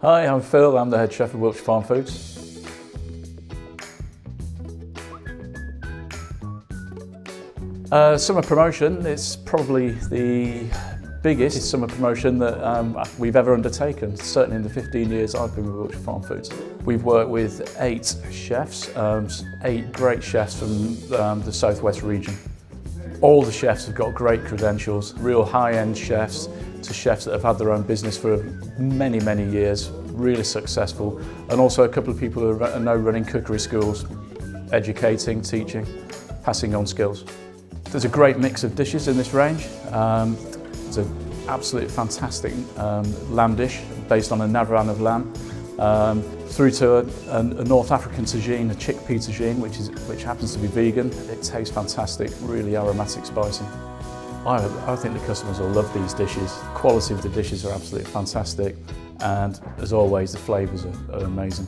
Hi, I'm Phil. I'm the head chef of Wiltshire Farm Foods. Uh, summer promotion it's probably the biggest summer promotion that um, we've ever undertaken, certainly in the 15 years I've been with Wiltshire Farm Foods. We've worked with eight chefs, um, eight great chefs from um, the southwest region. All the chefs have got great credentials, real high-end chefs to chefs that have had their own business for many, many years, really successful, and also a couple of people who are now running cookery schools, educating, teaching, passing on skills. There's a great mix of dishes in this range. Um, an absolutely fantastic um, lamb dish based on a navarin of lamb, um, through to a, a, a North African tagine, a chickpea tagine, which, is, which happens to be vegan. It tastes fantastic, really aromatic, spicy. I, I think the customers will love these dishes. The quality of the dishes are absolutely fantastic and as always the flavours are, are amazing.